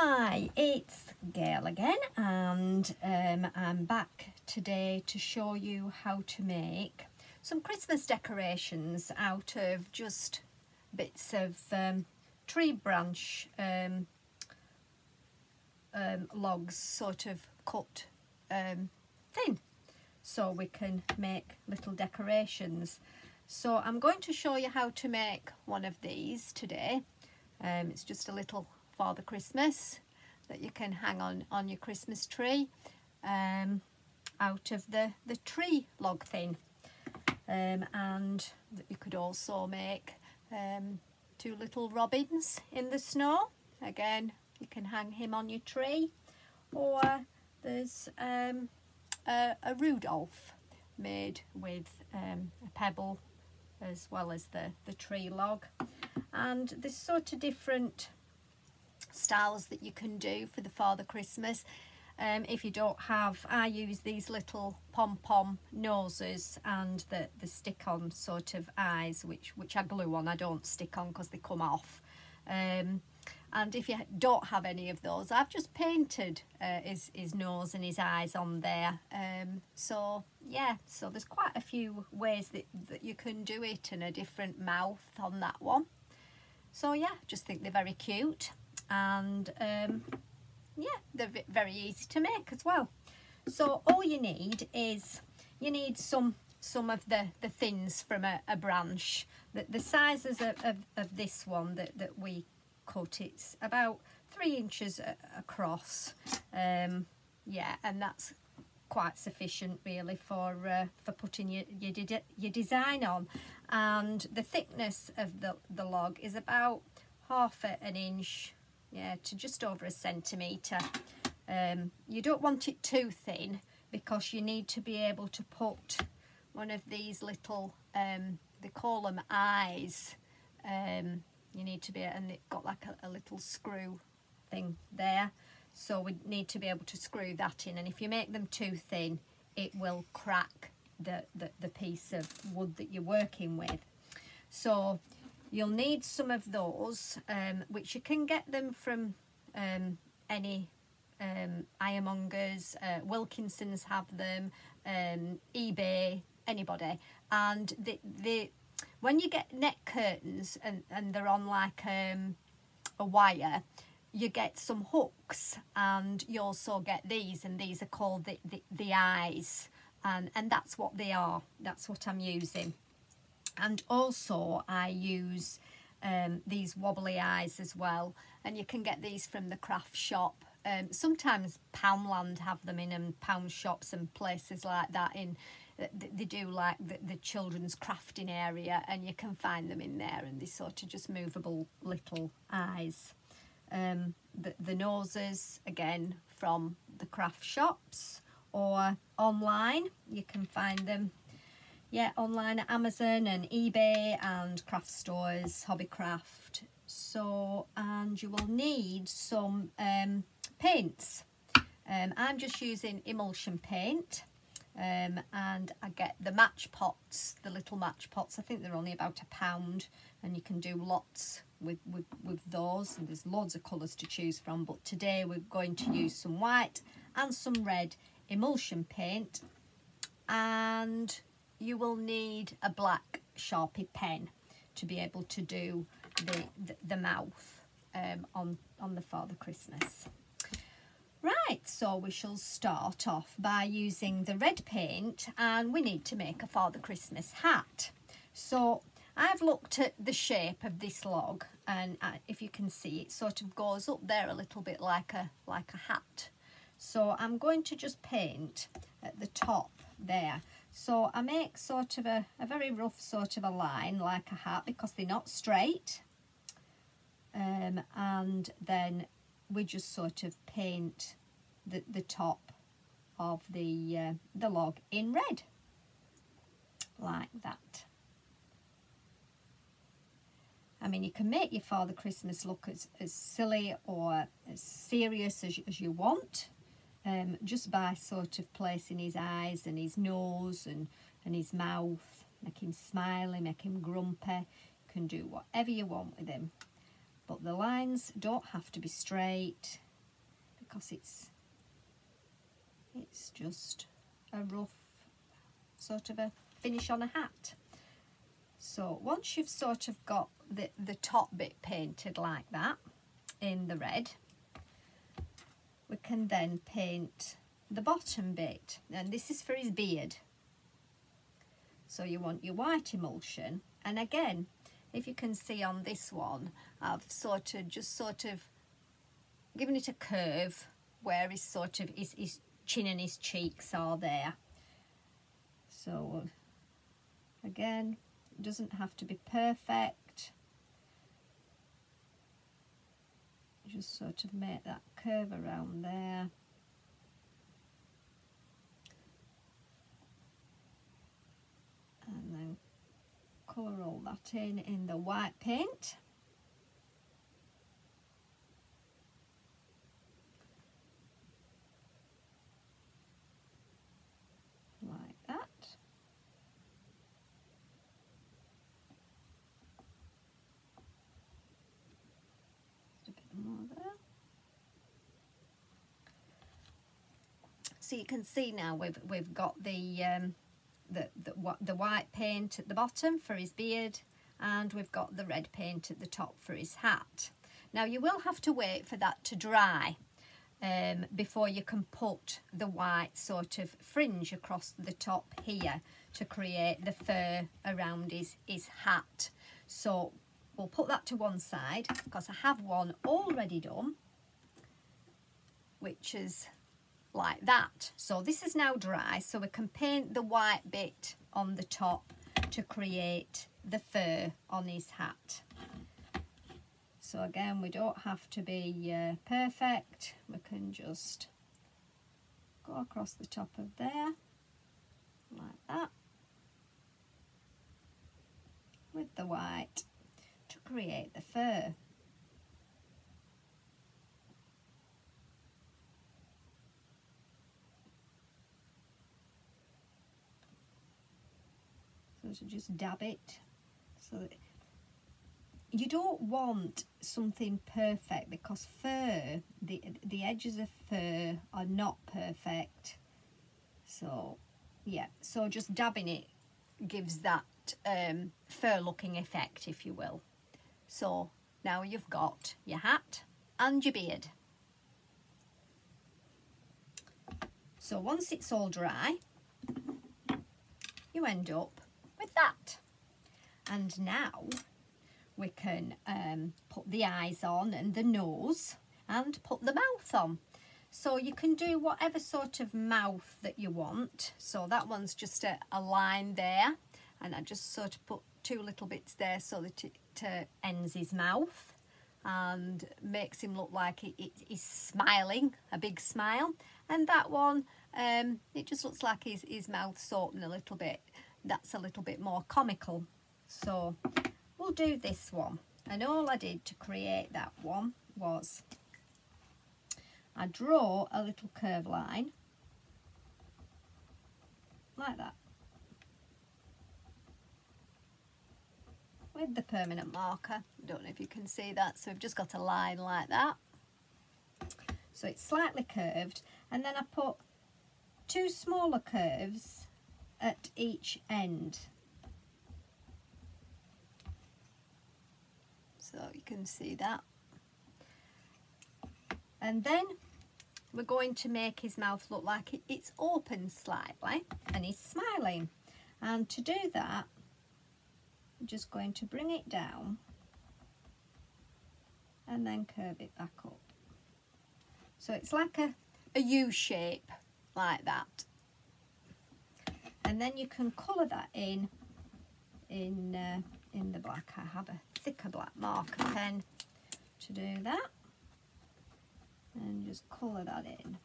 Hi, it's Gail again and um, I'm back today to show you how to make some Christmas decorations out of just bits of um, tree branch um, um logs sort of cut um, thin so we can make little decorations. So I'm going to show you how to make one of these today. Um, it's just a little Father Christmas that you can hang on on your Christmas tree um, out of the, the tree log thing Um, and that you could also make um, two little robins in the snow. Again, you can hang him on your tree. Or there's um, a, a, Rudolph made with um, a pebble as well as the, the tree log. And there's sort of different styles that you can do for the Father Christmas. Um, if you don't have, I use these little pom-pom noses and the, the stick-on sort of eyes, which, which I glue on. I don't stick on because they come off. Um, and if you don't have any of those, I've just painted uh, his, his nose and his eyes on there. Um, so, yeah, so there's quite a few ways that, that you can do it and a different mouth on that one. So, yeah, just think they're very cute and um, yeah they're very easy to make as well. So all you need is you need some some of the the thins from a, a branch. The, the sizes of, of, of, this one that, that we cut it's about three inches across. Um, yeah and that's quite sufficient really for uh, for putting your, your, your design on. And the thickness of the, the log is about half an inch yeah to just over a centimetre. Um, you don't want it too thin because you need to be able to put one of these little um, they call them eyes. Um, you need to be and it got like a, a little screw thing there. So we need to be able to screw that in and if you make them too thin it will crack the, the, the piece of wood that you're working with. So You'll need some of those, um, which you can get them from um, any um, ironmongers, uh, Wilkinson's have them, um, eBay, anybody. And the, the, when you get net curtains and, and they're on like um, a wire, you get some hooks and you also get these and these are called the, the, the eyes and, and that's what they are. That's what I'm using and also I use um, these wobbly eyes as well and you can get these from the craft shop. Um, sometimes Poundland have them in um, pound shops and places like that in they do like the, the children's crafting area and you can find them in there and these sort of just movable little eyes. Um, the, the noses again from the craft shops or online you can find them yeah, online at Amazon and eBay and craft stores, Hobbycraft. So, and you will need some um, paints. Um, I'm just using emulsion paint um, and I get the match pots, the little match pots. I think they're only about a pound and you can do lots with, with, with those and there's loads of colours to choose from but today we're going to use some white and some red emulsion paint and you will need a black Sharpie pen to be able to do the, the, the mouth um, on, on the Father Christmas. Right, so we shall start off by using the red paint and we need to make a Father Christmas hat. So I've looked at the shape of this log and uh, if you can see it sort of goes up there a little bit like a like a hat. So I'm going to just paint at the top there so I make sort of a, a very rough sort of a line like a hat because they're not straight. Um, and then we just sort of paint the, the top of the, uh, the log in red like that. I mean, you can make your Father Christmas look as, as silly or as serious as, as you want um, just by sort of placing his eyes and his nose and, and his mouth, make him smiley, make him grumpy. You can do whatever you want with him. But the lines don't have to be straight. because it's it's just a rough sort of a finish on a hat. So once you've sort of got the, the top bit painted like that in the red, we can then paint the bottom bit. And this is for his beard. So you want your white emulsion. And again, if you can see on this one, I've sort of just sort of given it a curve where his sort of his, his chin and his cheeks are there. So again, it doesn't have to be perfect. Just sort of make that curve around there. And then colour all that in in the white paint. So you can see now we've we've got the um, the, the the white paint at the bottom for his beard and we've got the red paint at the top for his hat. Now you will have to wait for that to dry um, before you can put the white sort of fringe across the top here to create the fur around his, his hat. So we'll put that to one side because I have one already done which is like that. So this is now dry, so we can paint the white bit on the top to create the fur on his hat. So again, we don't have to be uh, perfect. We can just go across the top of there, like that, with the white to create the fur. So just dab it so that you don't want something perfect because fur, the, the edges of fur are not perfect. So yeah, so just dabbing it gives that um, fur looking effect if you will. So now you've got your hat and your beard. So once it's all dry, you end up with that. And now we can um, put the eyes on and the nose and put the mouth on. So you can do whatever sort of mouth that you want. So that one's just a, a line there. And I just sort of put two little bits there so that it uh, ends his mouth and makes him look like he's smiling, a big smile. And that one, um, it just looks like his, his mouth's open a little bit that's a little bit more comical. So we'll do this one. And all I did to create that one was I draw a little curve line like that with the permanent marker. I don't know if you can see that. So we've just got a line like that. So it's slightly curved and then I put two smaller curves at each end. So you can see that. And then we're going to make his mouth look like it's open slightly and he's smiling. And to do that, I'm just going to bring it down and then curve it back up. So it's like a, a U shape like that and then you can colour that in in uh, in the black. I have a thicker black marker pen to do that. And just colour that in.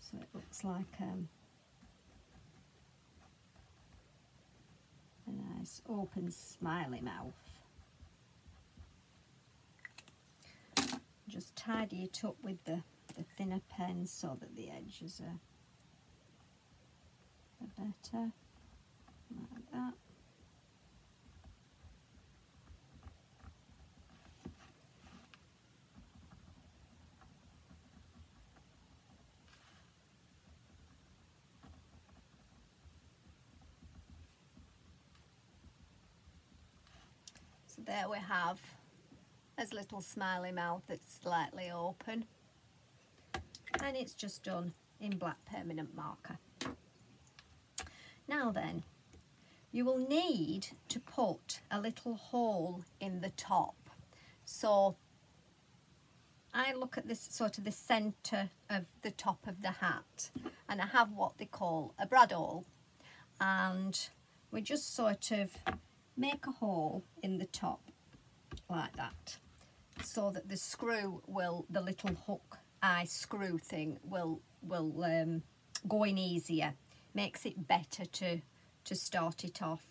So it looks like um, open smiley mouth. Just tidy it up with the, the thinner pen. so that the edges are, are better, like that. There we have his little smiley mouth that's slightly open. And it's just done in black permanent marker. Now then, you will need to put a little hole in the top. So I look at this sort of the centre of the top of the hat and I have what they call a bradawl and we just sort of make a hole in the top like that so that the screw will the little hook eye screw thing will will um, go in easier. Makes it better to to start it off.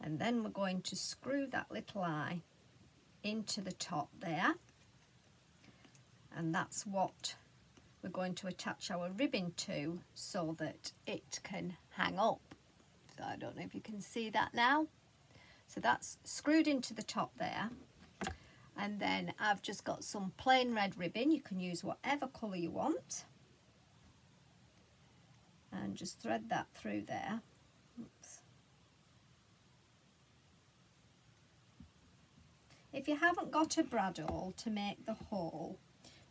And then we're going to screw that little eye into the top there. And that's what we're going to attach our ribbon to so that it can hang up. So I don't know if you can see that now so that's screwed into the top there. And then I've just got some plain red ribbon. You can use whatever colour you want. And just thread that through there. Oops. If you haven't got a bradawl to make the hole,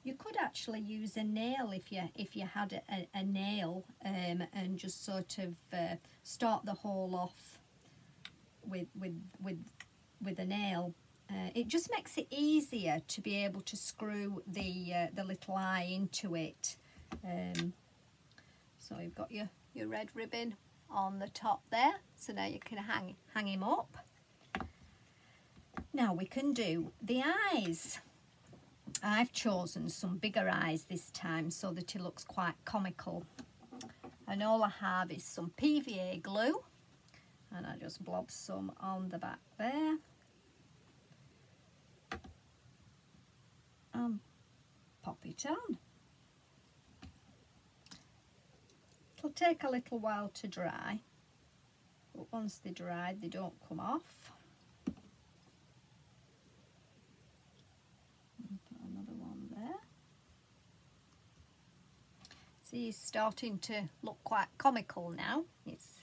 you could actually use a nail if you if you had a, a nail um, and just sort of uh, start the hole off with with with with a nail uh, it just makes it easier to be able to screw the uh, the little eye into it. Um, so you've got your your red ribbon on the top there. So now you can hang hang him up. Now we can do the eyes. I've chosen some bigger eyes this time so that he looks quite comical. And all I have is some PVA glue and I just blob some on the back there and pop it on. It'll take a little while to dry but once they dry they don't come off. Put another one there. See, it's starting to look quite comical now. It's,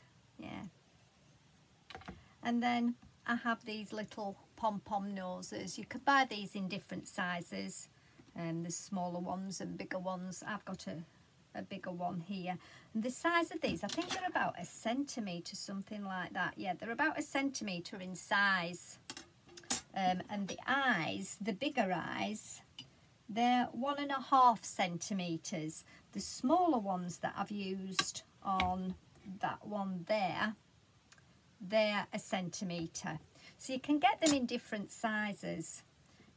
and then I have these little pom-pom noses. You could buy these in different sizes. Um, there's smaller ones and bigger ones. I've got a, a bigger one here. And the size of these, I think they're about a centimetre, something like that. Yeah, they're about a centimetre in size. Um, and the eyes, the bigger eyes, they're one and a half centimetres. The smaller ones that I've used on that one there they're a centimetre. So you can get them in different sizes.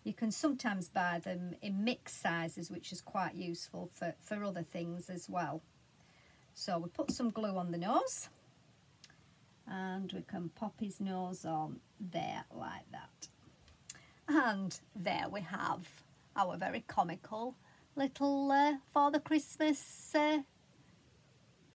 You can sometimes buy them in mixed sizes, which is quite useful for, for other things as well. So we put some glue on the nose and we can pop his nose on there like that. And there we have our very comical little uh, Father Christmas uh,